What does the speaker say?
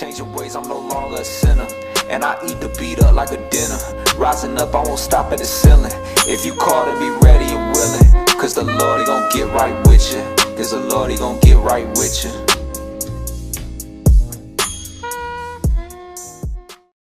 Change your ways, I'm no longer a sinner. And I eat the beat up like a dinner. Rising up, I won't stop at the ceiling. If you call, to be ready and willing. Cause the Lord, he gon' get right with you. Cause the Lord, he gon' get right with you.